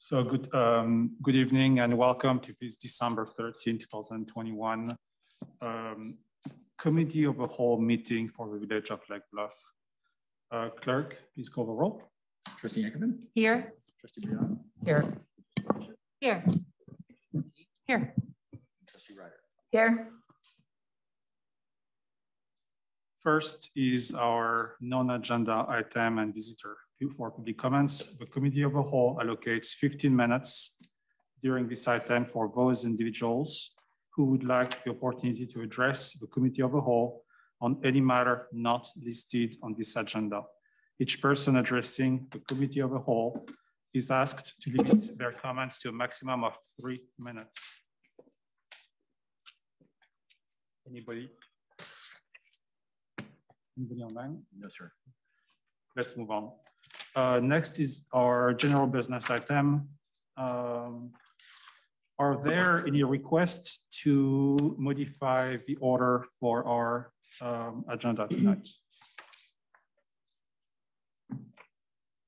So good, um, good evening and welcome to this December 13, 2021 um, Committee of the Whole meeting for the Village of Lake Bluff. Uh, Clerk, please call the roll. Trustee Ackerman? Here. Trustee Brianna? Here. Here. Here. Trustee Ryder? Here. First is our non-agenda item and visitor for public comments. The Committee of the Whole allocates 15 minutes during this item for those individuals who would like the opportunity to address the Committee of the Whole on any matter not listed on this agenda. Each person addressing the Committee of the Whole is asked to limit their comments to a maximum of three minutes. Anybody? Anybody online? No, sir. Let's move on. Uh, Next is our general business item. Um, Are there any requests to modify the order for our um, agenda tonight?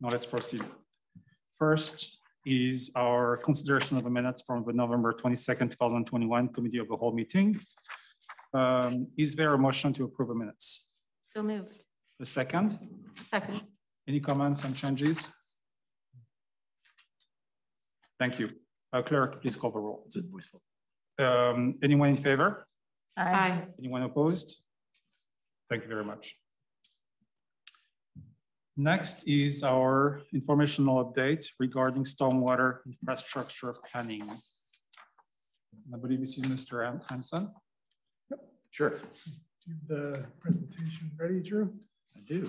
Now let's proceed. First is our consideration of the minutes from the November 22nd, 2021 Committee of the Whole meeting. Um, Is there a motion to approve the minutes? So moved. A second? Second. Any comments and changes? Thank you. Uh, Clerk, please call the roll. It's a. Um, Anyone in favor? Aye. Anyone opposed? Thank you very much. Next is our informational update regarding stormwater infrastructure planning. I believe this is Mr. Ham- Hanson. Sure, Do you have the presentation ready, Drew? I do.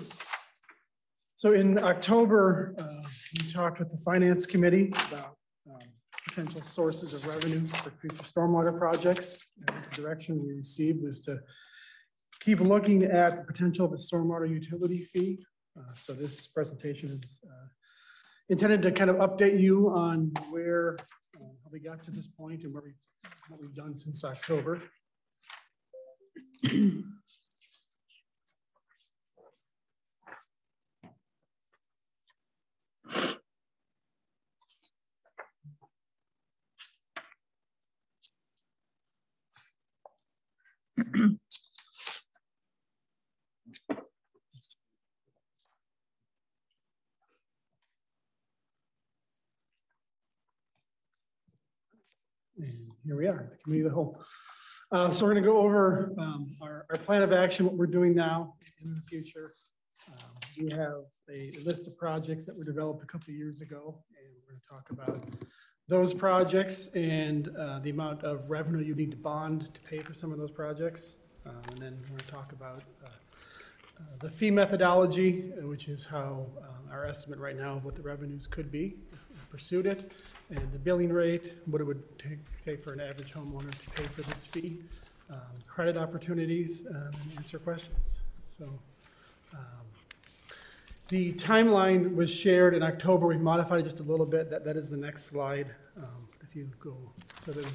So in October, uh, we talked with the Finance Committee about um, potential sources of revenue for future stormwater projects. And The direction we received was to keep looking at the potential of a stormwater utility fee. Uh, So this presentation is uh, intended to kind of update you on where, uh, we got to this point and where we, what we've done since October. And here we are, the committee of the whole. Uh, so we're gonna go over, um, our, our plan of action, what we're doing now and in the future. Um, We have a list of projects that were developed a couple of years ago, and we're gonna talk about those projects and, uh, the amount of revenue you need to bond to pay for some of those projects. Um, and then we're gonna talk about, uh, uh, the fee methodology, uh, which is how, um, our estimate right now of what the revenues could be pursued it and the billing rate, what it would take, take for an average homeowner to pay for this fee, um, credit opportunities, um, and answer questions. So, um, the timeline was shared in October. We modified it just a little bit. That, that is the next slide. Um, if you go, so then,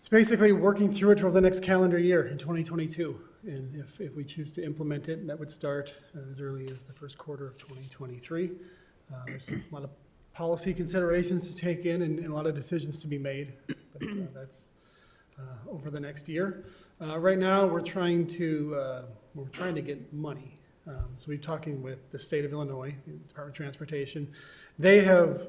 it's basically working through it over the next calendar year in 2022. And if, if we choose to implement it, that would start uh, as early as the first quarter of 2023. Uh, There's a lot of policy considerations to take in and, and a lot of decisions to be made. But uh, that's uh, over the next year. Uh, Right now, we're trying to, uh, we're trying to get money. Um, So we're talking with the state of Illinois, the Department of Transportation. They have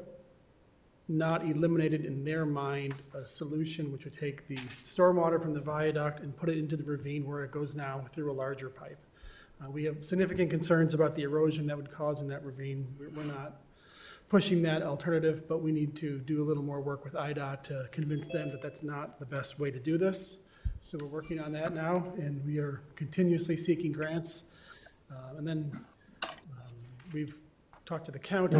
not eliminated in their mind a solution which would take the stormwater from the viaduct and put it into the ravine where it goes now through a larger pipe. Uh, We have significant concerns about the erosion that would cause in that ravine. We're- not pushing that alternative, but we need to do a little more work with IDOT to convince them that that's not the best way to do this. So we're working on that now, and we are continuously seeking grants. Uh, And then um, we've talked to the county.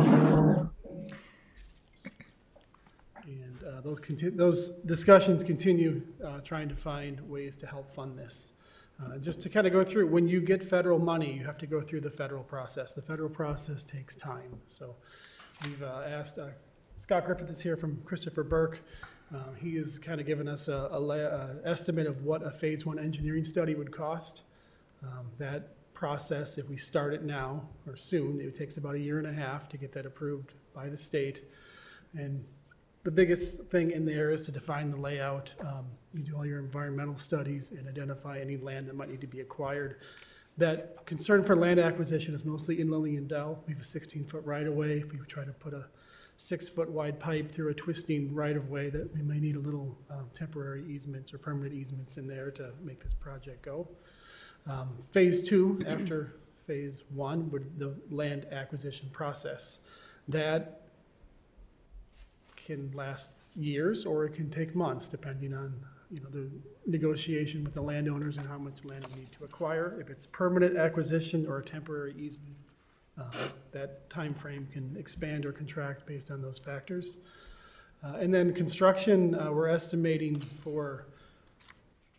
And uh, those, conti- those discussions continue, uh, trying to find ways to help fund this. Uh, Just to kind of go through, when you get federal money, you have to go through the federal process. The federal process takes time, so We've uh, asked, uh, Scott Griffith is here from Christopher Burke. Um, He has kind of given us a, la- uh, estimate of what a phase one engineering study would cost. Um, That process, if we start it now or soon, it takes about a year and a half to get that approved by the state. And the biggest thing in there is to define the layout. Um, You do all your environmental studies and identify any land that might need to be acquired. That concern for land acquisition is mostly in Lillian Dell. We have a 16-foot right-of-way. If we try to put a six-foot wide pipe through a twisting right-of-way, that we may need a little um, temporary easements or permanent easements in there to make this project go. Um, Phase two, after phase one, would the land acquisition process. That can last years or it can take months, depending on, you know, the negotiation with the landowners and how much land we need to acquire. If it's permanent acquisition or a temporary easement, uh, that time frame can expand or contract based on those factors. Uh, And then construction, uh, we're estimating for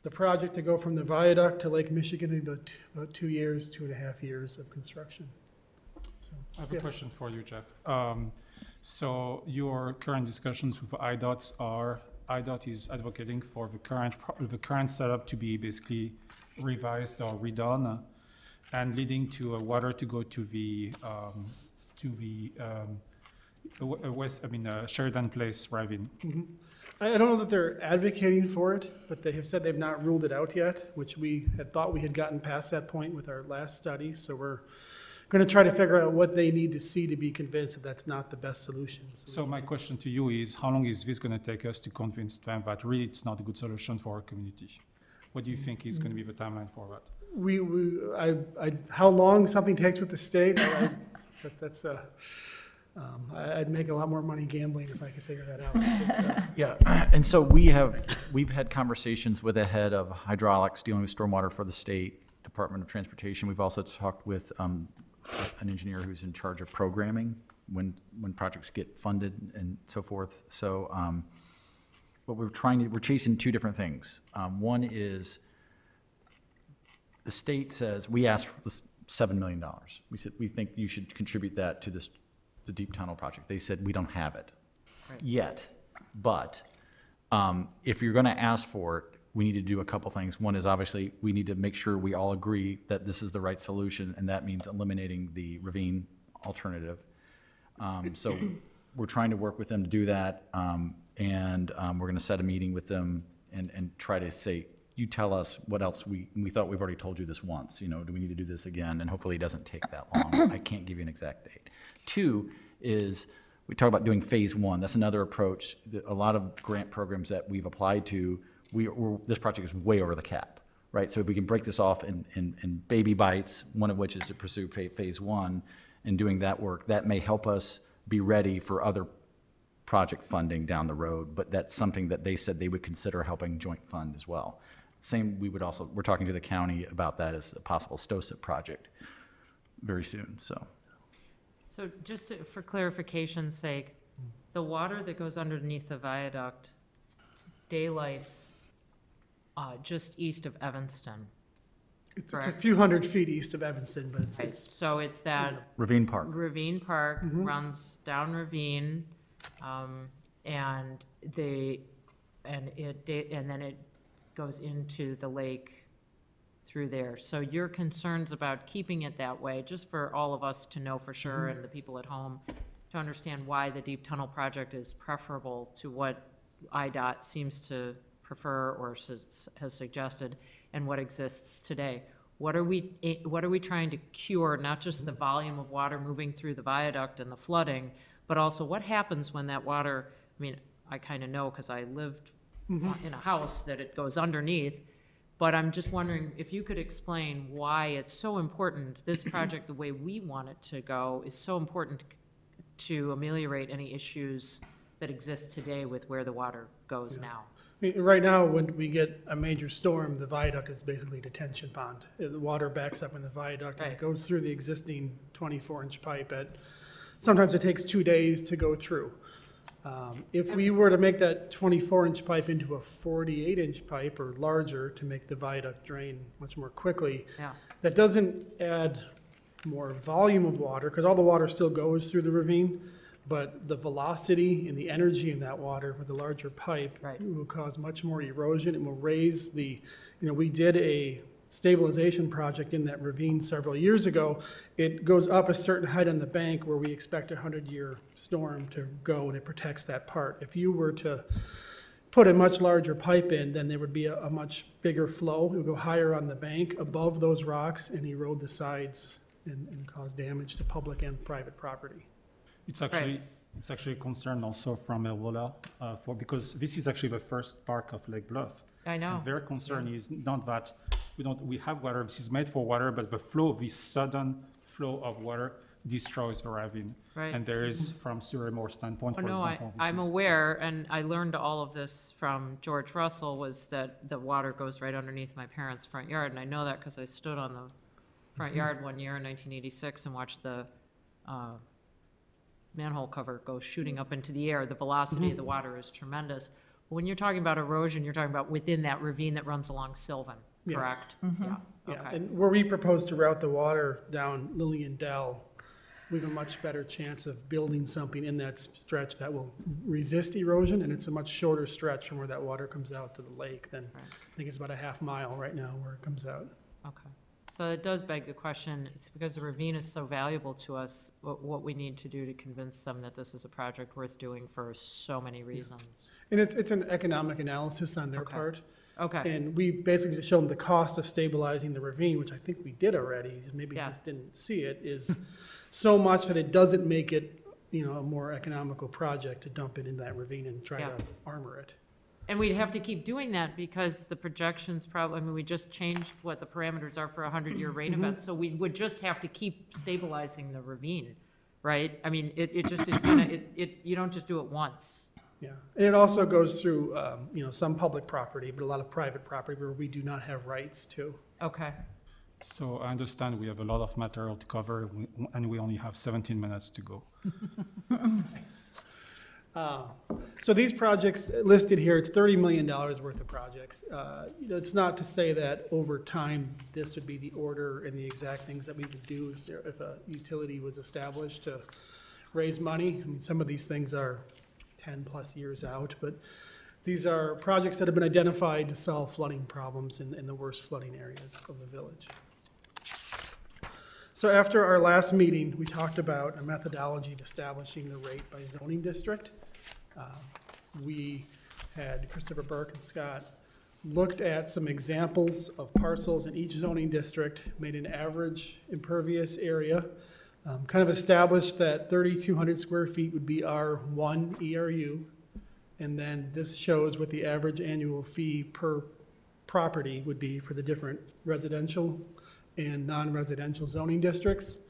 the project to go from the viaduct to Lake Michigan, in about, t- about two years, two and a half years of construction. So, I have a yes. question for you, Jeff. Um, So your current discussions with IDOTs are, IDOT is advocating for the current, pro- the current setup to be basically revised or redone and leading to a water to go to the, um, to the um, uh, uh, west, I mean uh, Sheridan Place, Ravine. Mhm. I I don't know that they're advocating for it, but they have said they've not ruled it out yet, which we had thought we had gotten past that point with our last study. So we're going to try to figure out what they need to see to be convinced that that's not the best solution. So my question to you is, how long is this going to take us to convince them that really it's not a good solution for our community? What do you think is going to be the timeline for that? We, we, I, I, how long something takes with the state, I, I- that, that's a, um, I'd make a lot more money gambling if I could figure that out. Yeah, and so we have, we've had conversations with the head of hydraulics dealing with stormwater for the state Department of Transportation. We've also talked with um, an engineer who's in charge of programming when, when projects get funded and so forth. So um, what we're trying to, we're chasing two different things. Um, One is the state says, we asked for this $7 million. We said, we think you should contribute that to this, the deep tunnel project. They said, we don't have it yet. But um, if you're going to ask for it, we need to do a couple things. One is obviously, we need to make sure we all agree that this is the right solution, and that means eliminating the ravine alternative. Um, So we're trying to work with them to do that, um, and um, we're going to set a meeting with them and, and try to say, you tell us what else we, we thought we've already told you this once, you know, do we need to do this again? And hopefully it doesn't take that long. I can't give you an exact date. Two is, we talk about doing phase one. That's another approach. A lot of grant programs that we've applied to, we, this project is way over the cap, right? So if we can break this off in, in, in baby bites, one of which is to pursue phase one, and doing that work, that may help us be ready for other project funding down the road, but that's something that they said they would consider helping joint fund as well. Same, we would also, we're talking to the county about that as a possible STOSIP project very soon, so. So just to- for clarification's sake, the water that goes underneath the viaduct daylights uh, just east of Evanston. It's it's a Correct. few hundred feet east of Evanston, but it's, Right, it's, So it's that Ravine Park, Ravine Park runs down Ravine, um, and they, and it, da- and then it goes into the lake through there. So your concerns about keeping it that way, just for all of us to know for sure, mm-hmm. and the people at home, to understand why the deep tunnel project is preferable to what IDOT seems to prefer or sus- has suggested, and what exists today. What are we, what are we trying to cure, not just the volume of water moving through the viaduct and the flooding, but also what happens when that water, I mean, I kind of know because I lived mm-hmm. in a house that it goes underneath, but I'm just wondering if you could explain why it's so important, this project, the way we want it to go, is so important to ameliorate any issues that exist today with where the water goes now. Right now, when we get a major storm, the viaduct is basically a detention pond. Uh, The water backs up in the viaduct and it Right. goes through the existing twenty-four inch pipe at, sometimes it takes two days to go through. Um, If we were to make that twenty-four inch pipe into a forty-eight inch pipe or larger to make the viaduct drain much more quickly, Yeah, that doesn't add more volume of water, because all the water still goes through the ravine, but the velocity and the energy in that water with the larger pipe Right. will cause much more erosion, it will raise the, you know, we did a stabilization project in that ravine several years ago, it goes up a certain height on the bank where we expect a hundred-year storm to go, and it protects that part. If you were to put a much larger pipe in, then there would be a, a much bigger flow. It would go higher on the bank above those rocks and erode the sides and, and cause damage to public and private property. It's actually, it's actually a concern also from Ewola, uh, for, because this is actually the first park of Lake Bluff. I know. And Their concern is not that we don't, we have water, this is made for water, but the flow, this sudden flow of water destroys the ravine. Right. And there is, from Surrey standpoint, Oh, for no, I, example. this I'm is- aware, and I learned all of this from George Russell, was that the water goes right underneath my parents' front yard, and I know that because I stood on the Mm-hmm. front yard one year in nineteen eighty-six and watched the, uh, manhole cover go shooting up into the air. The velocity Mm-hmm. of the water is tremendous. When you're talking about erosion, you're talking about within that ravine that runs along Sylvan, Yes. correct? Mm-hmm. Yeah, Yeah, okay, and where we propose to route the water down Lillian Dell, we have a much better chance of building something in that stretch that will resist erosion, and it's a much shorter stretch from where that water comes out to the lake than, Right. I think it's about a half mile right now where it comes out. okay. So it does beg the question, it's because the ravine is so valuable to us, what, what we need to do to convince them that this is a project worth doing for so many reasons. And it's, it's an economic analysis on their Okay. part. Okay, And we basically just show them the cost of stabilizing the ravine, which I think we did already, maybe Yeah. just didn't see it, is so much that it doesn't make it, you know, a more economical project to dump it into that ravine and try Yeah. to armor it. and we'd have to keep doing that because the projections probably, I mean, we just changed what the parameters are for a hundred-year rain mm-hmm. event, so we would just have to keep stabilizing the ravine, right? I mean, it, it just is gonna, it, it, you don't just do it once. Yeah, and it also goes through, um, you know, some public property, but a lot of private property where we do not have rights to. Okay, So I understand we have a lot of material to cover, we- and we only have 17 minutes to go. Uh, So these projects listed here, it's thirty million dollars worth of projects. Uh, You know, it's not to say that over time, this would be the order and the exact things that we would do if there, if a utility was established to raise money. I mean, some of these things are ten-plus years out, but these are projects that have been identified to solve flooding problems in, in the worst flooding areas of the village. So after our last meeting, we talked about a methodology of establishing the rate by zoning district. Uh, We had Christopher Burke and Scott looked at some examples of parcels in each zoning district, made an average impervious area, um, kind of established that thirty-two hundred square feet would be our one ERU. And then this shows what the average annual fee per property would be for the different residential and non-residential zoning districts.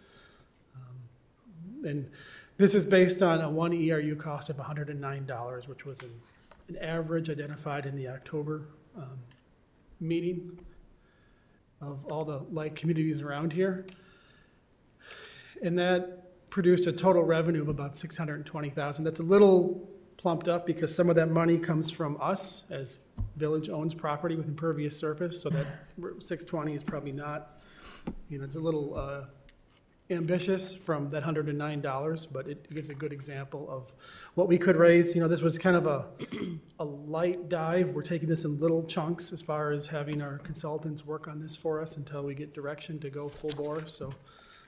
Um, And this is based on a one ERU cost of hundred and nine dollars, which was an, an average identified in the October, um, meeting of all the like communities around here. And that produced a total revenue of about six hundred and twenty thousand. That's a little plumped up because some of that money comes from us as village owns property with impervious surface, so that six twenty is probably not, you know, it's a little, uh, ambitious from that hundred and nine dollars, but it gives a good example of what we could raise. You know, this was kind of a, a light dive. We're taking this in little chunks as far as having our consultants work on this for us until we get direction to go full bore. So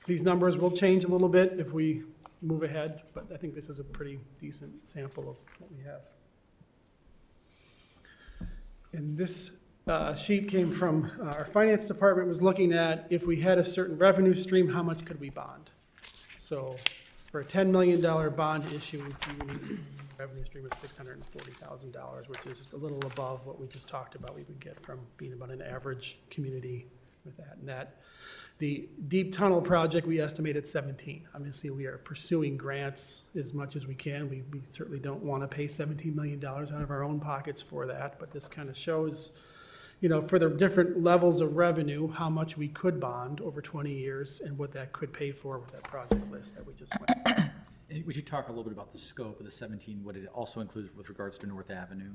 these numbers will change a little bit if we move ahead, but I think this is a pretty decent sample of what we have. And this uh, sheet came from, uh, our finance department was looking at if we had a certain revenue stream, how much could we bond? So for a $10 million bond issuance, you revenue stream of $640,000, which is just a little above what we just talked about we would get from being about an average community with that. And that, the deep tunnel project, we estimate at 17. Obviously, we are pursuing grants as much as we can. We we certainly don't want to pay $17 million out of our own pockets for that, but this kind of shows, you know, for the different levels of revenue, how much we could bond over 20 years and what that could pay for with that project list that we just went. And Eh, Would you talk a little bit about the scope of the 17, what it also includes with regards to North Avenue?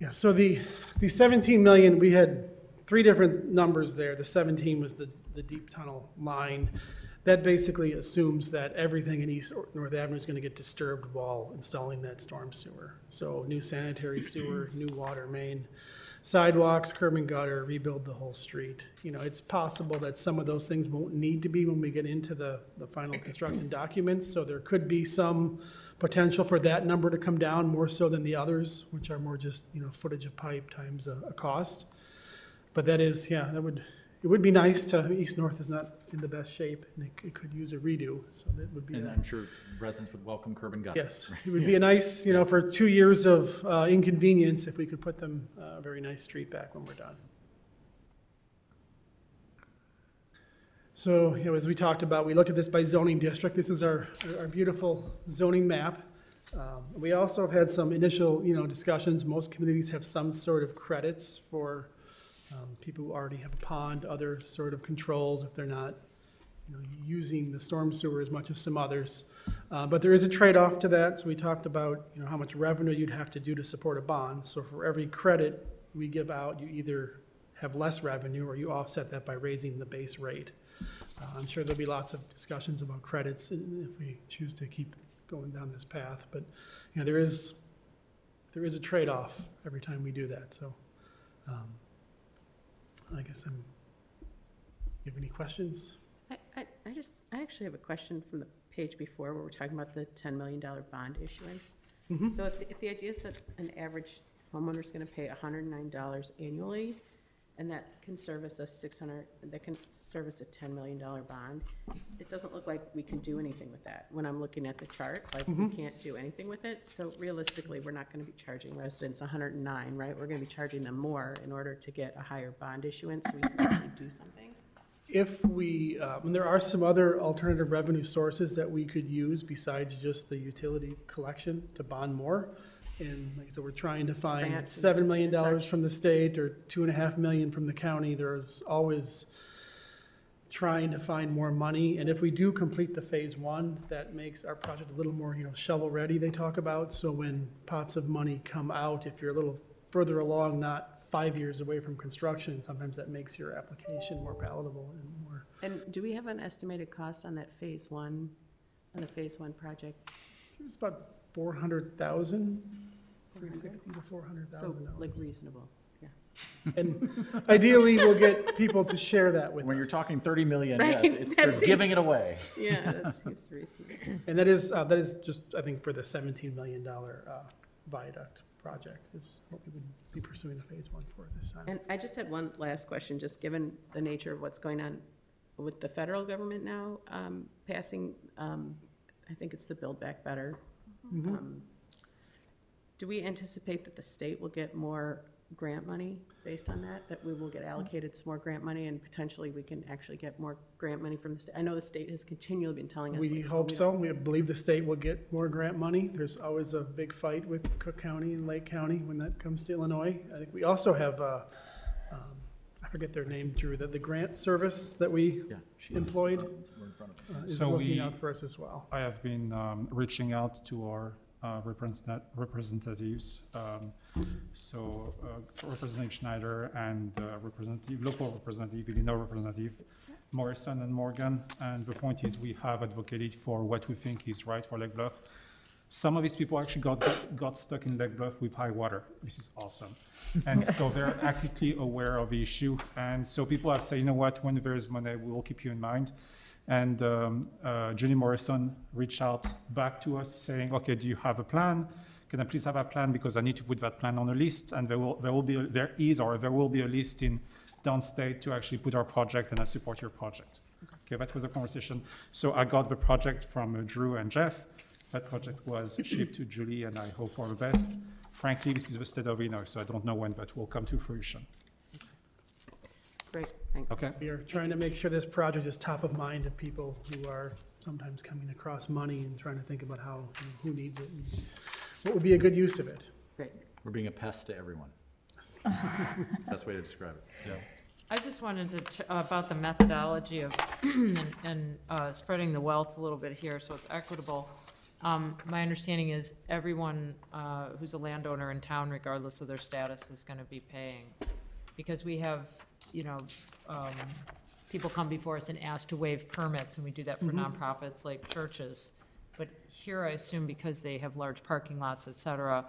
Yeah, so the, the 17 million, we had three different numbers there. The 17 was the, the deep tunnel line. That basically assumes that everything in East North Avenue is going to get disturbed while installing that storm sewer. So new sanitary sewer, new water main. sidewalks, curb and gutter, rebuild the whole street. You know, it's possible that some of those things won't need to be when we get into the, the final construction documents. So there could be some potential for that number to come down more so than the others, which are more just, you know, footage of pipe times a, a cost. But that is, yeah, that would, it would be nice to, East North is not in the best shape and it, it could use a redo, so that would be. And a- I'm sure residents would welcome curb and gutter. Yes, it would be a nice, you know, for two years of uh, inconvenience, if we could put them uh, a very nice street back when we're done. So, you know, as we talked about, we looked at this by zoning district. This is our, our beautiful zoning map. Um, We also have had some initial, you know, discussions. Most communities have some sort of credits for um, people who already have a pond, other sort of controls if they're not, you know, using the storm sewer as much as some others. Uh, But there is a trade-off to that, so we talked about, you know, how much revenue you'd have to do to support a bond. So for every credit we give out, you either have less revenue or you offset that by raising the base rate. Uh, I'm sure there'll be lots of discussions about credits if we choose to keep going down this path, but, you know, there is, there is a trade-off every time we do that, so. um, I guess I'm, you have any questions? I, I, I just, I actually have a question from the page before where we're talking about the ten million dollar bond issuance. Mhm. So if, if the idea is that an average homeowner's gonna pay hundred and nine dollars annually, and that can service a six hundred, that can service a ten million dollar bond, it doesn't look like we can do anything with that. When I'm looking at the chart, like, we can't do anything with it, so realistically, we're not gonna be charging residents hundred and nine, right? We're gonna be charging them more in order to get a higher bond issuance, we can actually do something. If we, um, and there are some other alternative revenue sources that we could use besides just the utility collection to bond more. And like I said, we're trying to find Grants and seven million dollars such. from the state or two and a half million from the county. There's always trying to find more money. And if we do complete the phase one, that makes our project a little more, you know, shovel-ready, they talk about. So when pots of money come out, if you're a little further along, not five years away from construction, sometimes that makes your application more palatable and more. And do we have an estimated cost on that phase one, on the phase one project? It's about four hundred thousand, three sixty to four hundred So, thousand like dollars. reasonable, yeah. And ideally, we'll get people to share that with us. When you're talking 30 million, yeah, Right, it's, that they're giving it away. Yeah, that seems reasonable. And that is, uh, that is just, I think, for the seventeen million dollar, uh, viaduct project is what we would be pursuing the phase one for this time. And I just had one last question, just given the nature of what's going on with the federal government now, um, passing, um, I think it's the Build Back Better. Mhm. Um, Do we anticipate that the state will get more grant money based on that? That we will get allocated some more grant money and potentially we can actually get more grant money from the state? I know the state has continually been telling us. We like, hope don't- so. We believe the state will get more grant money. There's always a big fight with Cook County and Lake County when that comes to Illinois. I think we also have, uh, um, I forget their name, Drew, the, the grant service that we Yeah. she is. Employed. We're in front of it. uh, is So looking we- out for us as well. I have been um, reaching out to our uh, represent- representatives. um, So uh, Representative Schneider and uh, Representative, local representative, Illinois representative, Morrison and Morgan. And the point is, we have advocated for what we think is right for Lake Bluff. Some of these people actually got, got stuck in Lake Bluff with high water. This is awesome. And so they're acutely aware of the issue. And so people have said, you know what, when there is money, we will keep you in mind. And um, uh, Julie Morrison reached out back to us saying, okay, do you have a plan? Can I please have a plan because I need to put that plan on a list and there will, there will be, a- there is or there will be a list in downstate to actually put our project and I support your project. Okay, that was a conversation. So I got the project from uh, Drew and Jeff. That project was shipped to Julie and I hope for the best. Frankly, this is the state of Illinois, so I don't know when that will come to fruition. Great, thanks. Okay? We are trying to make sure this project is top of mind of people who are sometimes coming across money and trying to think about how, you know, who needs it and what would be a good use of it. Great. We're being a pest to everyone. That's the way to describe it. Yeah. I just wanted to, ch- about the methodology of, and, and uh, spreading the wealth a little bit here, so it's equitable. Um, My understanding is everyone uh, who's a landowner in town, regardless of their status, is gonna be paying. Because we have, you know, um, people come before us and ask to waive permits, and we do that for nonprofits like churches. But here, I assume because they have large parking lots, et cetera,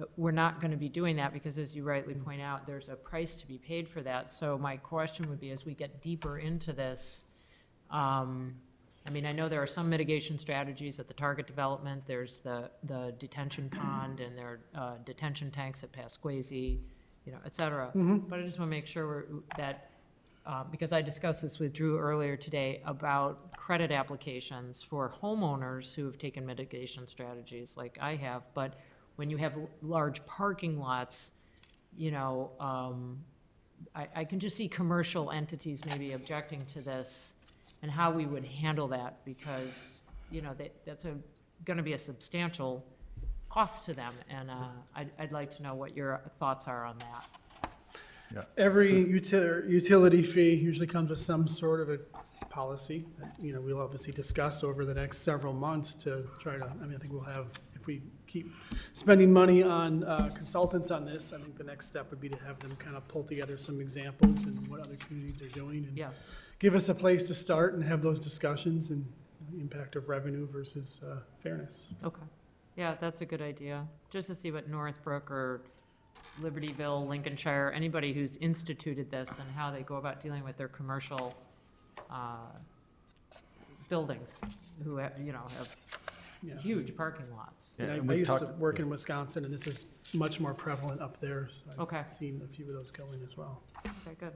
uh, we're not gonna be doing that, because as you rightly point out, there's a price to be paid for that. So my question would be, as we get deeper into this, um, I mean, I know there are some mitigation strategies at the target development, there's the, the detention pond, and there are uh, detention tanks at Pasquesi, you know, et cetera. But I just wanna make sure we're- that, uh, because I discussed this with Drew earlier today about credit applications for homeowners who have taken mitigation strategies like I have, but when you have l- large parking lots, you know, um, I, I can just see commercial entities maybe objecting to this and how we would handle that, because, you know, that, that's a, gonna be a substantial cost to them, and, uh, I'd, I'd like to know what your thoughts are on that. Every utility, utility fee usually comes with some sort of a policy that, you know, we'll obviously discuss over the next several months to try to, I mean, I think we'll have, if we keep spending money on uh, consultants on this, I think the next step would be to have them kind of pull together some examples and what other communities are doing and Yeah, give us a place to start and have those discussions and the impact of revenue versus uh, fairness. okay. Yeah, that's a good idea, just to see what Northbrook or Libertyville, Lincolnshire, anybody who's instituted this and how they go about dealing with their commercial, uh, buildings, who, have, you know, have Yeah. huge parking lots. And I- and I we've used to talked- work in Wisconsin and this is much more prevalent up there, so Okay. I've seen a few of those going as well. Okay, good.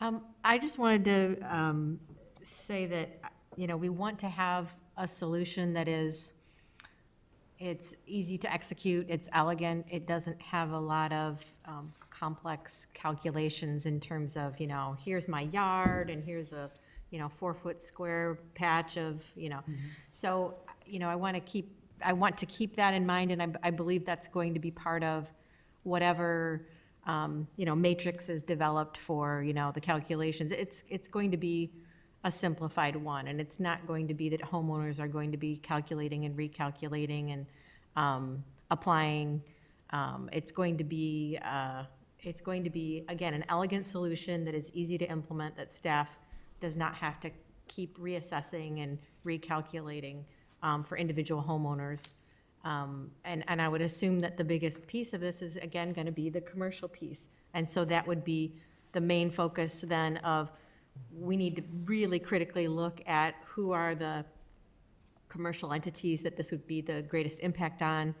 Um, I just wanted to, um, say that, you know, we want to have a solution that is, it's easy to execute, it's elegant, it doesn't have a lot of, um, complex calculations in terms of, you know, here's my yard and here's a, you know, four-foot square patch of, you know. So, you know, I want to keep, I want to keep that in mind, and I, I believe that's going to be part of whatever, um, you know, matrix is developed for, you know, the calculations. It's, it's going to be a simplified one, and it's not going to be that homeowners are going to be calculating and recalculating and um, applying. Um, It's going to be, uh, it's going to be, again, an elegant solution that is easy to implement, that staff does not have to keep reassessing and recalculating um, for individual homeowners. Um, And, and I would assume that the biggest piece of this is, again, going to be the commercial piece. And so that would be the main focus then of, we need to really critically look at who are the commercial entities that this would be the greatest impact on,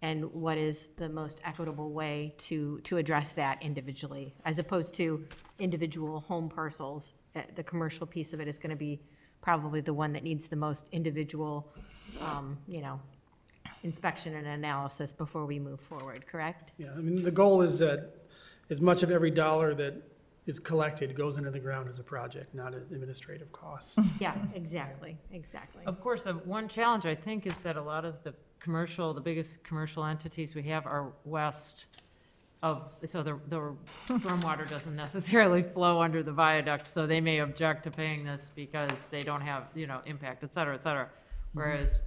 and what is the most equitable way to, to address that individually, as opposed to individual home parcels. Uh, The commercial piece of it is going to be probably the one that needs the most individual, um, you know, inspection and analysis before we move forward, correct? Yeah, I mean, the goal is that as much of every dollar that is collected goes into the ground as a project, not as administrative costs. Yeah, exactly, exactly. Of course, the one challenge, I think, is that a lot of the commercial, the biggest commercial entities we have are west of, so the, the stormwater doesn't necessarily flow under the viaduct, so they may object to paying this because they don't have, you know, impact, et cetera, et cetera. Mm-hmm. Whereas,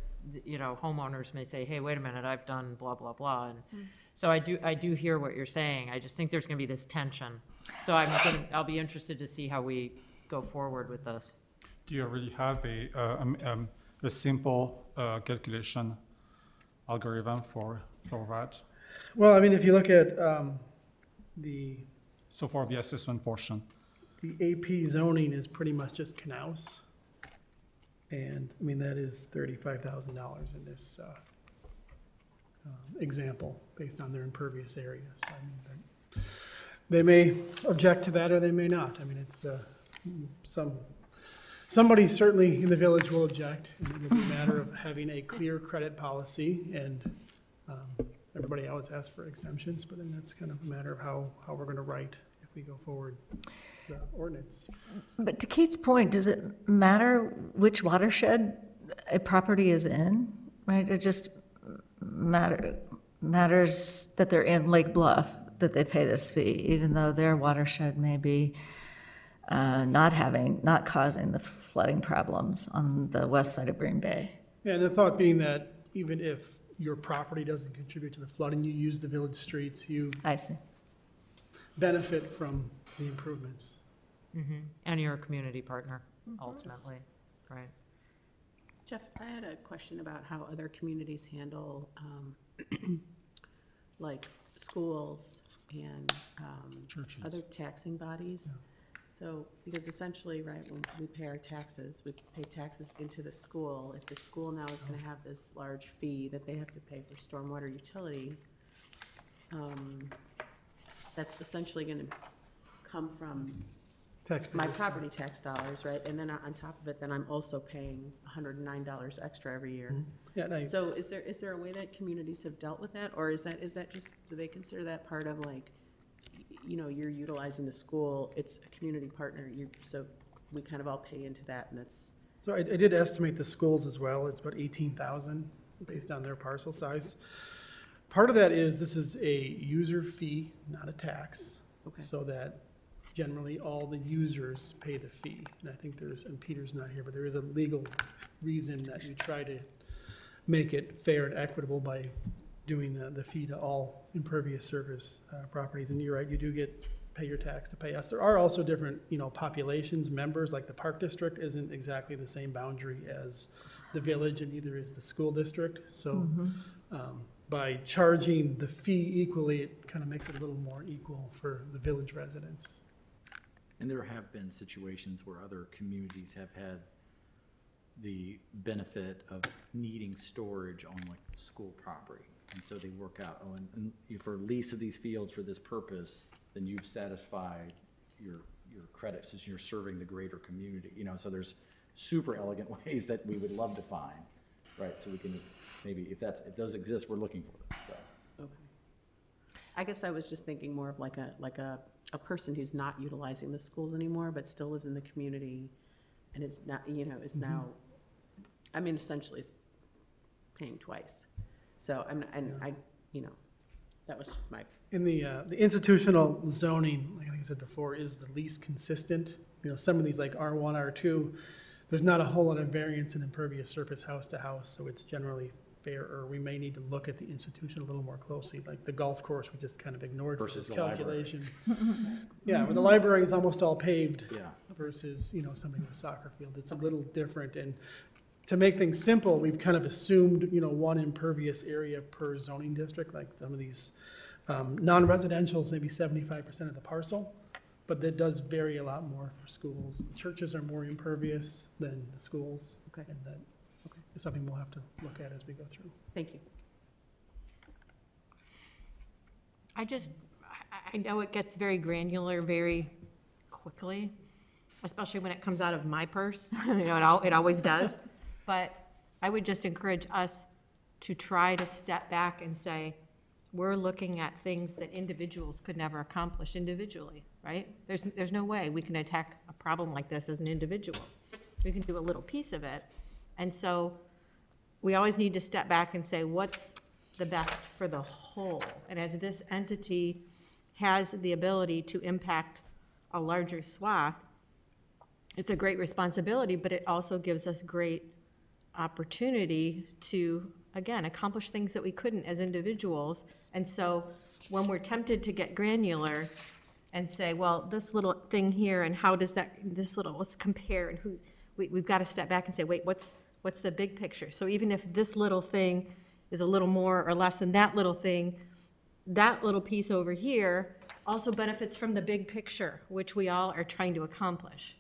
you know, homeowners may say, hey, wait a minute, I've done blah, blah, blah, and mm-hmm. So I do, I do hear what you're saying, I just think there's gonna be this tension. So I'm gonna, I'll be interested to see how we go forward with this. Do you already have a, uh, um, um, a simple uh, calculation algorithm for, for that? Well, I mean, if you look at um, the, So for the assessment portion, the AP zoning is pretty much just Knauz. And, I mean, that is thirty-five thousand dollars in this uh, um, example, based on their impervious area. So, I mean, they're- They may object to that, or they may not. I mean, it's, uh, some, somebody certainly in the village will object. and It's a matter of having a clear credit policy, and um, everybody always asks for exemptions, but then that's kind of a matter of how, how we're gonna write if we go forward the ordinance. But to Kate's point, does it matter which watershed a property is in, right? It just matter, matters that they're in Lake Bluff, that they pay this fee, even though their watershed may be uh, not having, not causing the flooding problems on the west side of Green Bay. Yeah, and the thought being that even if your property doesn't contribute to the flooding, you use the village streets, you I see. benefit from the improvements. And you're a community partner, ultimately, right? Jeff, I had a question about how other communities handle, um, like, schools and, um, Churches. other taxing bodies. So, because essentially, right, when we pay our taxes, we pay taxes into the school. If the school now is gonna have this large fee that they have to pay for stormwater utility, um, that's essentially gonna come from my property tax dollars, right? And then on top of it, then I'm also paying hundred and nine dollars extra every year. Mm-hmm. Yeah, no, So is there, is there a way that communities have dealt with that, or is that, is that just, do they consider that part of like, y- you know, you're utilizing the school, it's a community partner, you, so we kind of all pay into that, and it's, So I, I did estimate the schools as well, it's about eighteen thousand based on their parcel size. Part of that is, this is a user fee, not a tax. Okay. So that generally all the users pay the fee. And I think there's, and Peter's not here, but there is a legal reason that you try to make it fair and equitable by doing the, the fee to all impervious surface, uh, properties. And you're right, you do get, pay your tax to pay us. There are also different, you know, populations, members, like the park district isn't exactly the same boundary as the village and neither is the school district. So, um, by charging the fee equally, it kind of makes it a little more equal for the village residents. And there have been situations where other communities have had the benefit of needing storage on like school property. And so they work out, oh, and, and for lease of these fields for this purpose, then you've satisfied your, your credits as you're serving the greater community, you know, so there's super elegant ways that we would love to find, right? So we can, maybe, if that's, if those exist, we're looking for them, so. I guess I was just thinking more of like a, like a, a person who's not utilizing the schools anymore, but still lives in the community, and is not, you know, is now, I mean, essentially is paying twice. So, I'm, and I, you know, that was just my In the, uh, the institutional zoning, like I said before, is the least consistent. You know, some of these like R one, R two, there's not a whole lot of variance in impervious surface house to house, so it's generally fair, or we may need to look at the institution a little more closely, like the golf course, we just kind of ignored for Versus this the library. calculation. Yeah, where the library is almost all paved. Yeah. versus, you know, something with a soccer field. It's a little different, and to make things simple, we've kind of assumed, you know, one impervious area per zoning district, like some of these um, non-residential is maybe seventy-five percent of the parcel, but that does vary a lot more for schools. Churches are more impervious than the schools. Okay. And that Okay. is something we'll have to look at as we go through. Thank you. I just, I, I know it gets very granular very quickly, especially when it comes out of my purse. You know, it al, it always does. But I would just encourage us to try to step back and say, we're looking at things that individuals could never accomplish individually, right? There's, there's no way we can attack a problem like this as an individual. We can do a little piece of it. And so we always need to step back and say, what's the best for the whole? And as this entity has the ability to impact a larger swath, it's a great responsibility, but it also gives us great opportunity to, again, accomplish things that we couldn't as individuals. And so when we're tempted to get granular and say, well, this little thing here, and how does that, this little, let's compare, and who's, we, we've got to step back and say, wait, what's, what's the big picture? So even if this little thing is a little more or less than that little thing, that little piece over here also benefits from the big picture, which we all are trying to accomplish.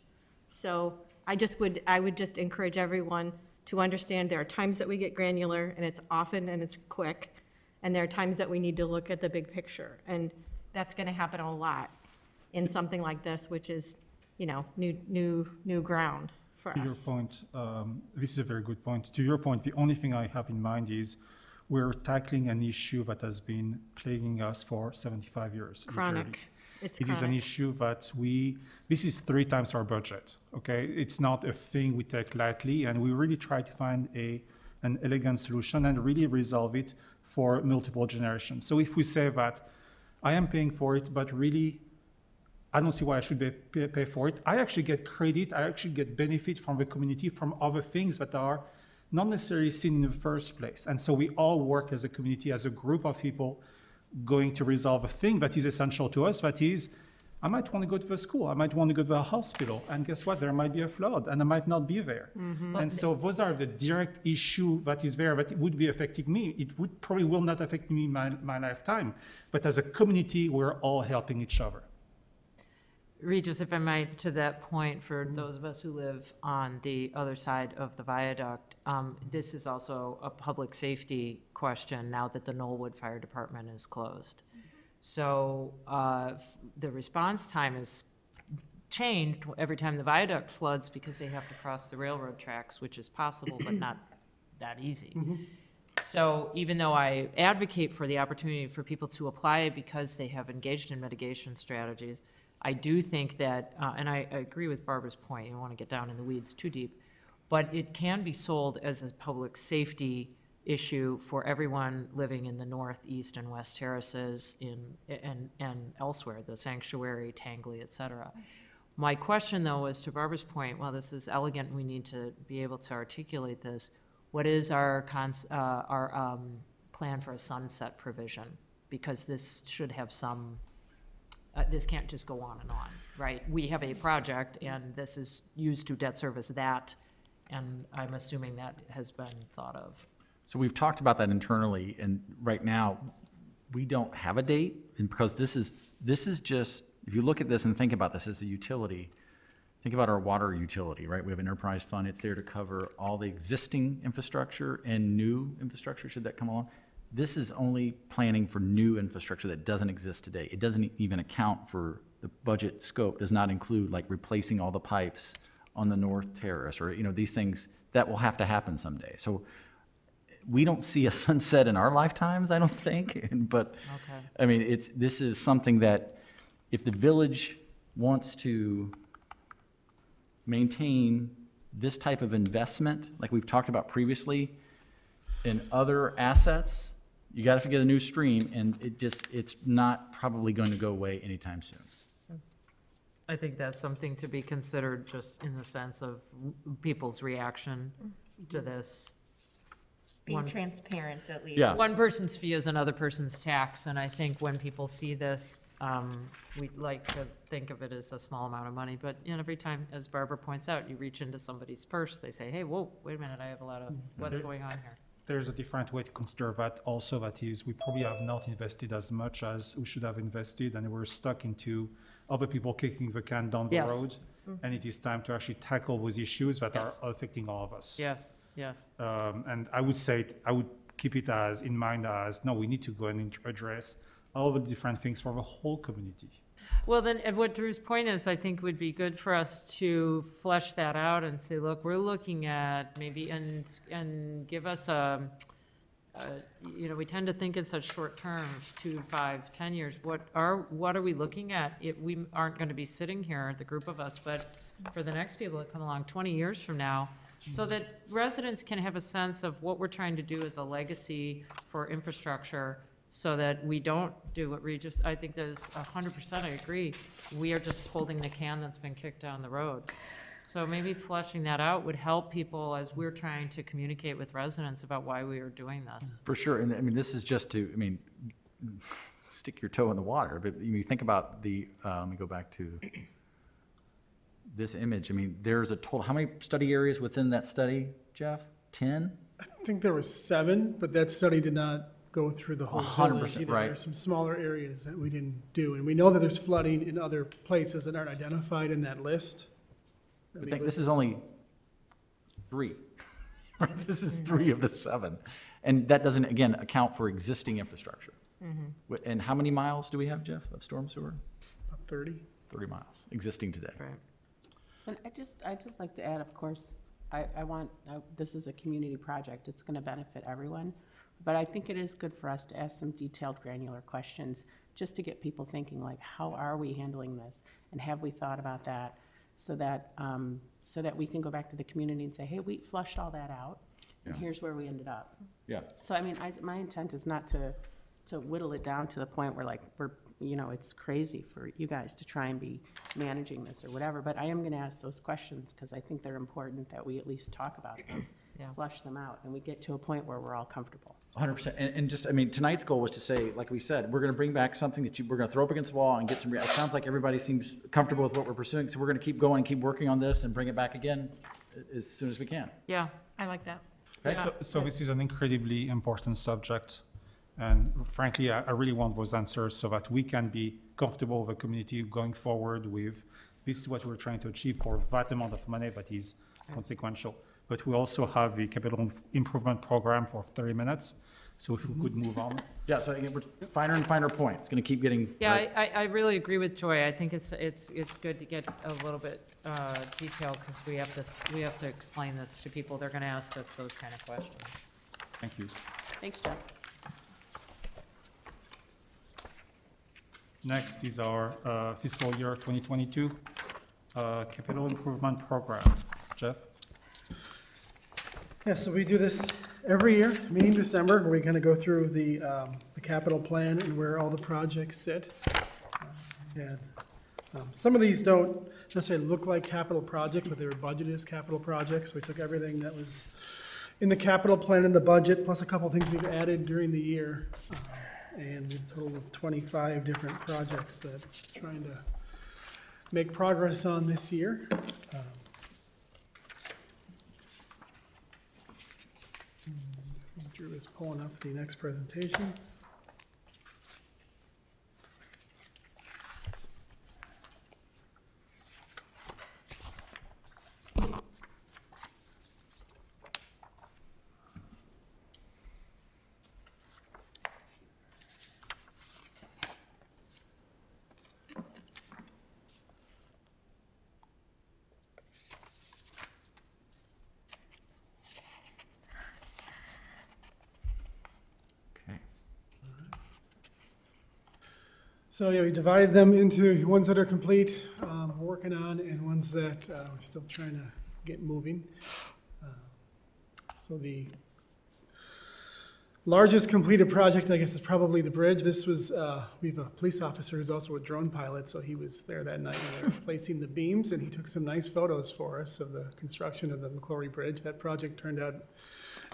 So I just would, I would just encourage everyone to understand there are times that we get granular, and it's often and it's quick, and there are times that we need to look at the big picture. And that's gonna happen a lot in something like this, which is, you know, new, new, new ground for To your point, um, this is a very good point. To your point, the only thing I have in mind is we're tackling an issue that has been plaguing us for 75 years. Chronic, it's It is an issue that we, this is three times our budget, okay? It's not a thing we take lightly, and we really try to find a, an elegant solution and really resolve it for multiple generations. So if we say that I am paying for it, but really, I don't see why I should be, pay, pay for it. I actually get credit, I actually get benefit from the community from other things that are not necessarily seen in the first place. And so we all work as a community, as a group of people, going to resolve a thing that is essential to us, that is I might want to go to the school, I might want to go to the hospital, and guess what? There might be a flood, and I might not be there. Mm-hmm. And so those are the direct issue that is there, that would be affecting me. It would probably will not affect me my, my lifetime, but as a community, we're all helping each other. Regis, if I might, to that point, for those of us who live on the other side of the viaduct, um, this is also a public safety question now that the Knollwood Fire Department is closed. So, uh, f- the response time is changed every time the viaduct floods because they have to cross the railroad tracks, which is possible, but not that easy. So even though I advocate for the opportunity for people to apply because they have engaged in mitigation strategies, I do think that, uh, and I, I agree with Barbara's point, you don't want to get down in the weeds too deep, but it can be sold as a public safety issue for everyone living in the north, east, and west terraces in, and, and elsewhere, the sanctuary, Tangley, et cetera. My question, though, is to Barbara's point, while this is elegant, we need to be able to articulate this. What is our uh, our, um, plan for a sunset provision? Because this should have some, uh, this can't just go on and on, right? We have a project and this is used to debt service that, and I'm assuming that has been thought of. So we've talked about that internally, and right now, we don't have a date, and because this is, this is just, if you look at this and think about this as a utility, think about our water utility, right? We have an enterprise fund, it's there to cover all the existing infrastructure and new infrastructure, should that come along. This is only planning for new infrastructure that doesn't exist today. It doesn't even account for, the budget scope does not include like replacing all the pipes on the north terrace, or, you know, these things, that will have to happen someday. So we don't see a sunset in our lifetimes, I don't think, but, Okay. I mean, it's, this is something that if the village wants to maintain this type of investment, like we've talked about previously, in other assets, you gotta forget a new stream, and it just, it's not probably going to go away anytime soon. I think that's something to be considered just in the sense of people's reaction to this. Being One- transparent at least. Yeah. One person's fee is another person's tax, and I think when people see this, um, we'd like to think of it as a small amount of money, but, you know, every time, as Barbara points out, you reach into somebody's purse, they say, hey, whoa, wait a minute, I have a lot of, what's going on here? There's a different way to consider that also, that is, we probably have not invested as much as we should have invested, and we're stuck into other people kicking the can down the Yes. road. And it is time to actually tackle those issues that Yes. are affecting all of us. Yes, yes. Um, and I would say, I would keep it as, in mind as, no, we need to go and int- address all the different things for the whole community. Well, then, and what Drew's point is, I think would be good for us to flesh that out and say, look, we're looking at maybe, and, and give us a, uh, you know, we tend to think in such short terms, two, five, ten years. What are, what are we looking at? If we aren't going to be sitting here, the group of us, but for the next people that come along twenty years from now, so that residents can have a sense of what we're trying to do as a legacy for infrastructure, so that we don't do what Regis, I think there's a hundred percent, I agree. We are just holding the can that's been kicked down the road. So maybe fleshing that out would help people as we're trying to communicate with residents about why we are doing this. For sure, and I mean, this is just to, I mean, stick your toe in the water, but you think about the, uh, let me go back to this image, I mean, there's a total, how many study areas within that study, Jeff? Ten? I think there were seven, but that study did not go through the whole hundred village percent, either. right. There's some smaller areas that we didn't do, and we know that there's flooding in other places that aren't identified in that list. But think, this is only three. Right, This is mm-hmm. three of the seven. And that doesn't, again, account for existing infrastructure. Mm-hmm. Wh- And how many miles do we have, Jeff, of storm sewer? About Thirty. Thirty miles, existing today. Right. And I just, I just like to add, of course, I, I want, I- this is a community project, it's gonna benefit everyone. But I think it is good for us to ask some detailed granular questions, just to get people thinking like, how are we handling this? And have we thought about that? So that, um, so that we can go back to the community and say, hey, we flushed all that out, and Yeah. here's where we ended up. Yeah. So I mean, I, my intent is not to, to whittle it down to the point where like, we're, you know, it's crazy for you guys to try and be managing this or whatever, but I am gonna ask those questions, because I think they're important that we at least talk about them. Yeah. flush them out, and we get to a point where we're all comfortable. Hundred percent. And, and just, I mean, tonight's goal was to say, like we said, we're gonna bring back something that you, we're gonna throw up against the wall and get some, rea- it sounds like everybody seems comfortable with what we're pursuing, so we're gonna keep going, keep working on this and bring it back again as soon as we can. Yeah, I like that. Okay? So, so this is an incredibly important subject. And frankly, I, I really want those answers so that we can be comfortable with the community going forward with this is what we're trying to achieve for that amount of money that is consequential. But we also have the capital improvement program for 30 minutes. So if we could move on. Yeah, so again, we're finer and finer point. It's gonna keep getting. yeah, right. I, I, I really agree with Joy. I think it's, it's, it's good to get a little bit, uh, detailed, because we have to, we have to explain this to people. They're gonna ask us those kind of questions. Thank you. Thanks, Jeff. Next is our uh, fiscal year 2022 uh, capital improvement program. Jeff? Yeah, so we do this every year, meeting December, where we kind of go through the, um, the capital plan and where all the projects sit. And um, some of these don't necessarily look like capital projects, but they were budgeted as capital projects. We took everything that was in the capital plan and the budget, plus a couple things we've added during the year. uh, And we total of twenty-five different projects that we're trying to make progress on this year. Um, Drew is pulling up the next presentation. Okay. So, yeah, we divided them into ones that are complete, um, we're working on, and ones that, uh, we're still trying to get moving. Uh, So the largest completed project, I guess, is probably the bridge. This was, uh, we have a police officer who's also a drone pilot, so he was there that night when they were placing the beams, and he took some nice photos for us of the construction of the McClory Bridge. That project turned out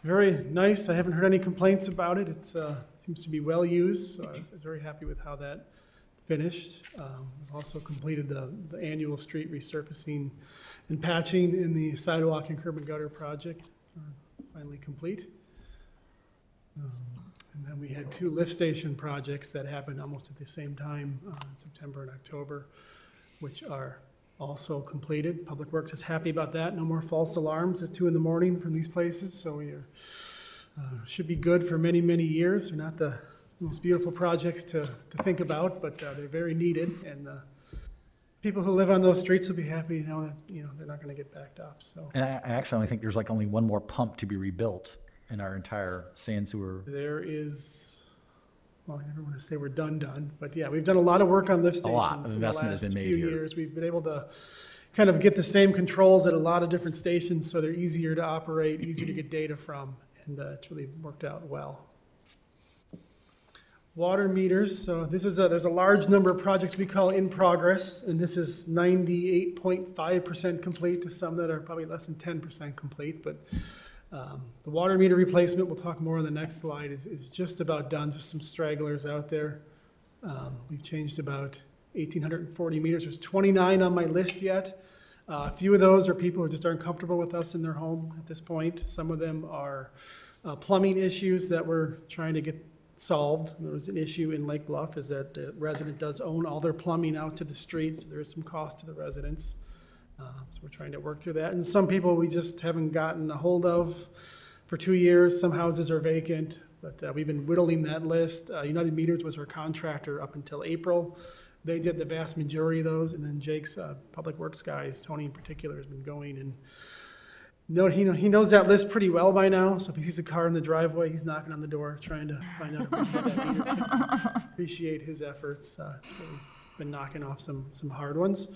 very nice. I haven't heard any complaints about it. It uh, seems to be well used, so I was very happy with how that finished. Um, We've also completed the, the annual street resurfacing and patching in the sidewalk and curb and gutter project, uh, finally complete. Um, And then we had two lift station projects that happened almost at the same time, uh, in September and October, which are also completed. Public Works is happy about that. No more false alarms at two in the morning from these places, so we are, uh, should be good for many, many years. They're not the most beautiful projects to, to think about, but uh, they're very needed, and uh, people who live on those streets will be happy to know that, you know, they're not gonna get backed up, so. And I, I actually only think there's like only one more pump to be rebuilt in our entire sand sewer. There is, well, I never want to say we're done, done, but yeah, we've done a lot of work on lift A lot of in investment has last been few made here. years. We've been able to kind of get the same controls at a lot of different stations, so they're easier to operate, easier to get data from, and uh, it's really worked out well. Water meters, so this is a, there's a large number of projects we call in progress, and this is ninety-eight point five percent complete to some that are probably less than ten percent complete, but um, The water meter replacement, we'll talk more on the next slide, is, is just about done, just some stragglers out there. Um, We've changed about eighteen hundred and forty meters, there's twenty-nine on my list yet. Uh, A few of those are people who just aren't comfortable with us in their home at this point. Some of them are uh, plumbing issues that we're trying to get solved. There was an issue in Lake Bluff, is that the resident does own all their plumbing out to the streets, so there is some cost to the residents. Uh, So we're trying to work through that. And some people we just haven't gotten a hold of for two years. Some houses are vacant, but uh, we've been whittling that list. Uh, United Meters was our contractor up until April. They did the vast majority of those, and then Jake's uh, Public Works guys, Tony in particular, has been going and no, he, know- he knows that list pretty well by now, so if he sees a car in the driveway, he's knocking on the door, trying to find out if we can get that meter. Appreciate his efforts, uh, really been knocking off some, some hard ones.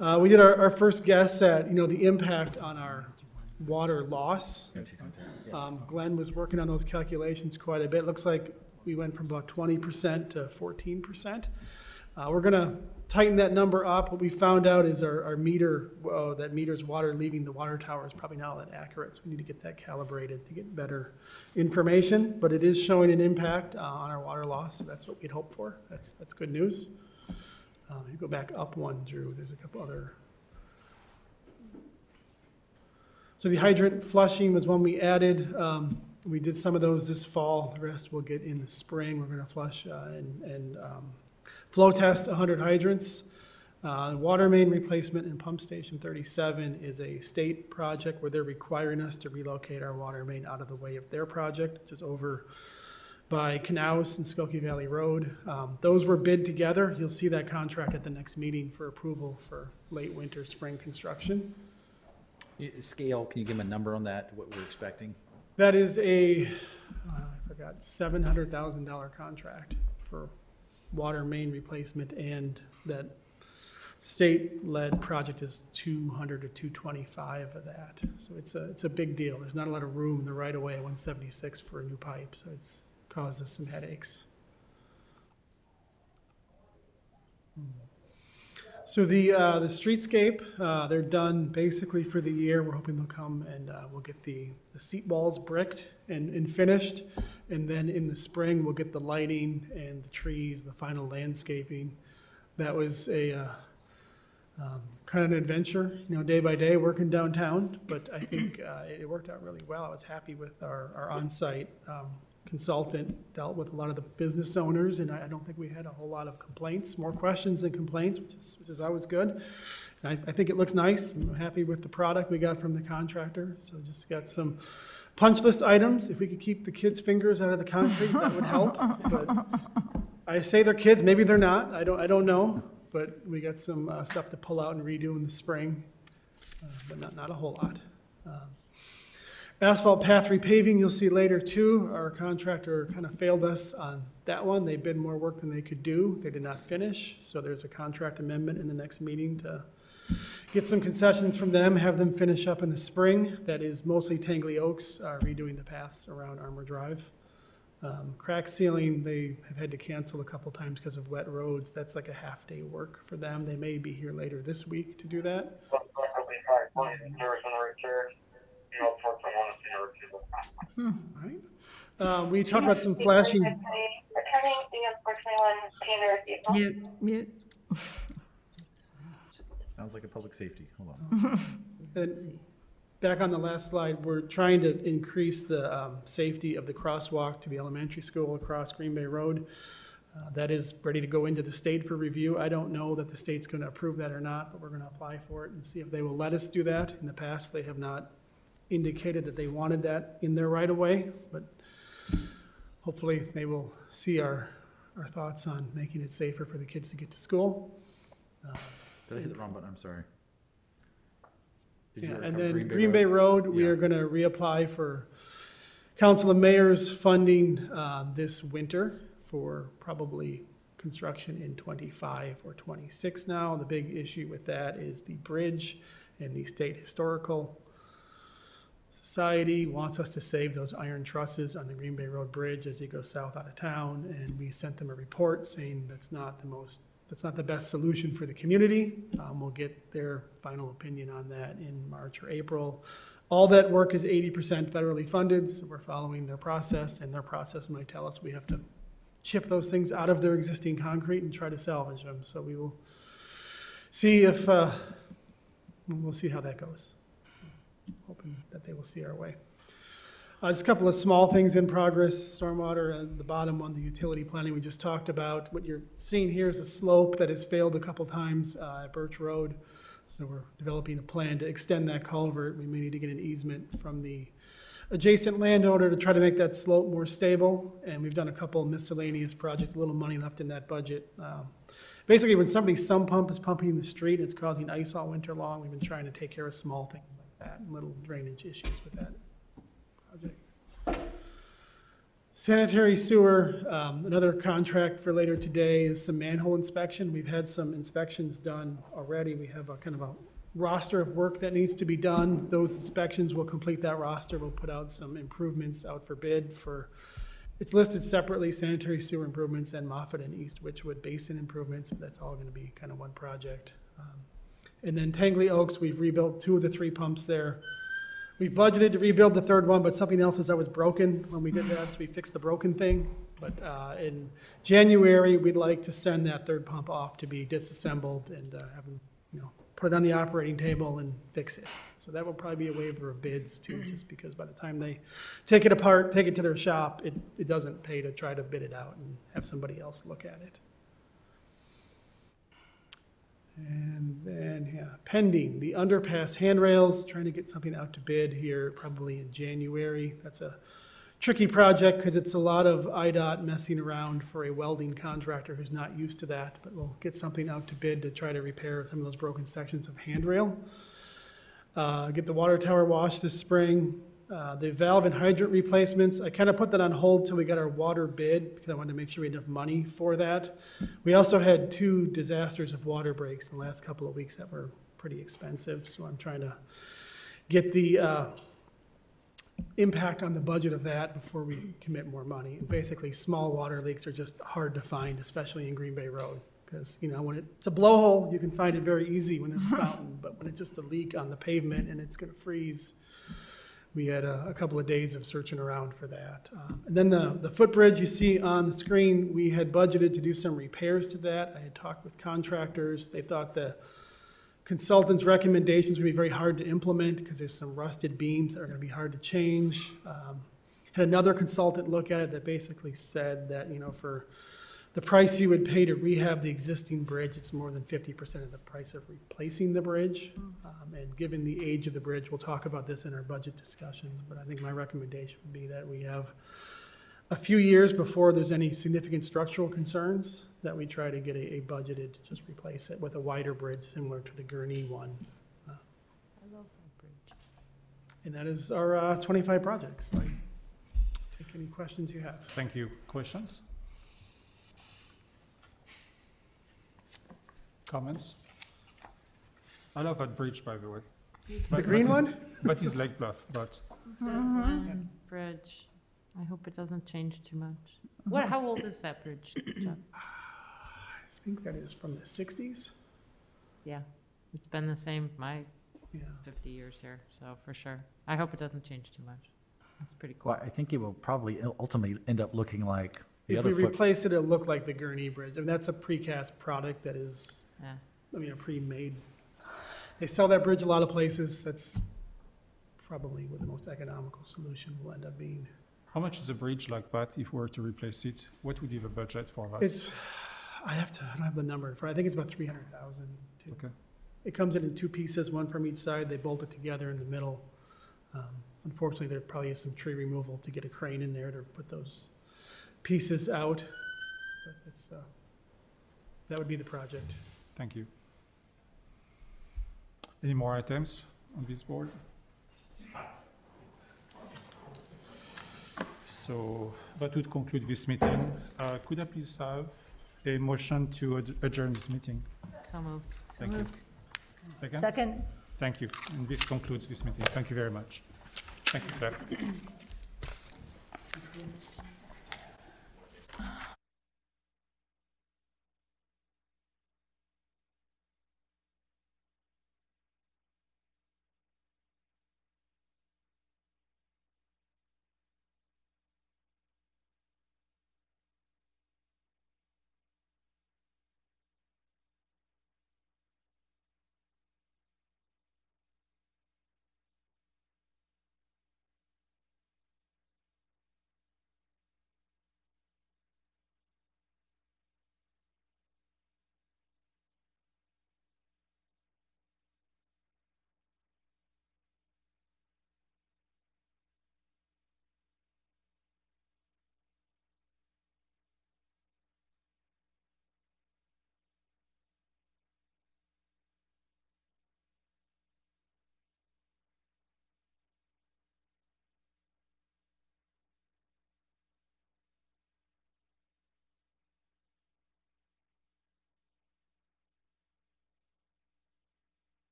Uh, we did our, our first guess at, you know, the impact on our water loss. Um, Glenn was working on those calculations quite a bit. Looks like we went from about twenty percent to fourteen percent. Uh, we're gonna tighten that number up. What we found out is our, our meter, uh, that meter's water leaving the water tower is probably not all that accurate. So we need to get that calibrated to get better information. But it is showing an impact uh, on our water loss, so that's what we'd hope for. That's, that's good news. Um, You go back up one, Drew, there's a couple other. So the hydrant flushing was one we added. Um, We did some of those this fall, the rest we'll get in the spring. We're gonna flush uh, and, and um, flow test 100 hydrants. Uh, Water main replacement in pump station 37 is a state project where they're requiring us to relocate our water main out of the way of their project, which is over by Knauz and Skokie Valley Road. Um, Those were bid together. You'll see that contract at the next meeting for approval for late winter, spring construction. Scale, can you give them a number on that, what we're expecting? That is a, uh, I forgot, seven hundred thousand dollar contract for water main replacement and that state-led project is two hundred to two twenty-five of that. So it's a, it's a big deal. There's not a lot of room in the right of way at one seventy-six for a new pipe, so it's caused us some headaches. So the, uh, the streetscape, uh, they're done basically for the year. We're hoping they'll come and, uh, we'll get the, the seat walls bricked and, and finished. And then in the spring, we'll get the lighting and the trees, the final landscaping. That was a, uh, um, kind of an adventure, you know, day by day, working downtown. But I think, uh, it, worked out really well. I was happy with our, our on-site, um, consultant, dealt with a lot of the business owners, and I, I don't think we had a whole lot of complaints, more questions than complaints, which is, which is always good. I, I think it looks nice. I'm happy with the product we got from the contractor. So just got some punch list items. If we could keep the kids' fingers out of the concrete, that would help. But I say they're kids, maybe they're not. I don't, I don't know. But we got some uh, stuff to pull out and redo in the spring, uh, but not, not a whole lot. Um, Asphalt path repaving, you'll see later too. Our contractor kind of failed us on that one. They bid more work than they could do. They did not finish. So there's a contract amendment in the next meeting to get some concessions from them, have them finish up in the spring. That is mostly Tangley Oaks uh, redoing the paths around Armor Drive. Um, Crack sealing, they have had to cancel a couple times because of wet roads. That's like a half-day work for them. They may be here later this week to do that. All right. Uh, We talked about some flashing, Attending, the unfortunately one, Tanner, Mute, mute. Sounds like a public safety, hold on. And back on the last slide, we're trying to increase the um, safety of the crosswalk to the elementary school across Green Bay Road. Uh, That is ready to go into the state for review. I don't know that the state's going to approve that or not, but we're going to apply for it and see if they will let us do that. In the past, they have not indicated that they wanted that in their right of way, but hopefully they will see our, our thoughts on making it safer for the kids to get to school. Did I hit the wrong button? I'm sorry. Did you Yeah, and then Green Bay Road, we Yeah. are gonna reapply for council of mayors funding, um, this winter for probably construction in twenty-five or twenty-six now. The big issue with that is the bridge and the State Historical Society wants us to save those iron trusses on the Green Bay Road Bridge as you go south out of town, and we sent them a report saying that's not the most, that's not the best solution for the community. Um, we'll get their final opinion on that in March or April. All that work is eighty percent federally funded, so we're following their process, and their process might tell us we have to chip those things out of their existing concrete and try to salvage them, so we will see if, uh, we'll see how that goes hoping that they will see our way. Uh, just a couple of small things in progress, stormwater, and the bottom one, the utility planning we just talked about. What you're seeing here is a slope that has failed a couple times, uh, at Birch Road. So we're developing a plan to extend that culvert. We may need to get an easement from the adjacent landowner to try to make that slope more stable. And we've done a couple of miscellaneous projects, a little money left in that budget. Um, Basically, when somebody's sump pump is pumping in the street, and it's causing ice all winter long. We've been trying to take care of small things like that, little drainage issues with that project. Sanitary sewer, um, another contract for later today is some manhole inspection. We've had some inspections done already. We have a kind of a roster of work that needs to be done. Those inspections will complete that roster. We'll put out some improvements out for bid for it's listed separately, sanitary sewer improvements and Moffat and East Witchwood Basin improvements, but that's all gonna be kind of one project. Um, And then Tangley Oaks, we've rebuilt two of the three pumps there. We budgeted to rebuild the third one, but something else is that was broken when we did that, so we fixed the broken thing. But uh, in January, we'd like to send that third pump off to be disassembled and uh, have them, you know, put it on the operating table and fix it. So that will probably be a waiver of bids too, just because by the time they take it apart, take it to their shop, it, it doesn't pay to try to bid it out and have somebody else look at it. And then, yeah, pending, the underpass handrails, trying to get something out to bid here probably in January. That's a tricky project because it's a lot of IDOT messing around for a welding contractor who's not used to that. But we'll get something out to bid to try to repair some of those broken sections of handrail. Uh, get the water tower washed this spring. Uh, the valve and hydrant replacements, I kind of put that on hold till we got our water bid because I wanted to make sure we had enough money for that. We also had two disasters of water breaks in the last couple of weeks that were pretty expensive, so I'm trying to get the uh, impact on the budget of that before we commit more money. And basically, small water leaks are just hard to find, especially in Green Bay Road. Because, you know, when it's a blowhole, you can find it very easy when there's a fountain, but when it's just a leak on the pavement and it's gonna freeze, we had a, a couple of days of searching around for that. Um, And then the, the footbridge you see on the screen, we had budgeted to do some repairs to that. I had talked with contractors. They thought the consultant's recommendations would be very hard to implement because there's some rusted beams that are gonna be hard to change. Um, Had another consultant look at it that basically said that, you know, for the price you would pay to rehab the existing bridge, it's more than fifty percent of the price of replacing the bridge. Um, And given the age of the bridge, we'll talk about this in our budget discussions, but I think my recommendation would be that we have a few years before there's any significant structural concerns, that we try to get a, a budgeted, to just replace it with a wider bridge similar to the Gurnee one. Uh, And that is our uh, twenty-five projects. So I Take any questions you have. Thank you. Questions? Comments? I love that bridge, by the way. The But- green but one? it's- But it's Lake Bluff, but mm-hmm. That Bridge, I hope it doesn't change too much. What, how old is that bridge, Chuck? I think that is from the sixties. Yeah, it's been the same my Yeah. fifty years here, so for sure. I hope it doesn't change too much. That's pretty cool. Well, I think it will probably ultimately end up looking like the If other we foot. replace it, it'll look like the Gurney Bridge. I mean, that's a precast product that is, Yeah. I mean, a pre-made. They sell that bridge a lot of places. That's probably what the most economical solution will end up being. how much is a bridge like that if we were to replace it? What would be the budget for that? It's, I have to, I don't have the number in front. I think it's about three hundred thousand. Okay. It comes in in two pieces, one from each side. They bolt it together in the middle. Um, Unfortunately, there probably is some tree removal to get a crane in there to put those pieces out. But it's, uh, that would be the project. Thank you. Any more items on this board? So that would conclude this meeting. Uh, Could I please have a motion to ad- adjourn this meeting? So moved. Thank you. Second? Second? Thank you. And this concludes this meeting. Thank you very much. Thank you, Claire.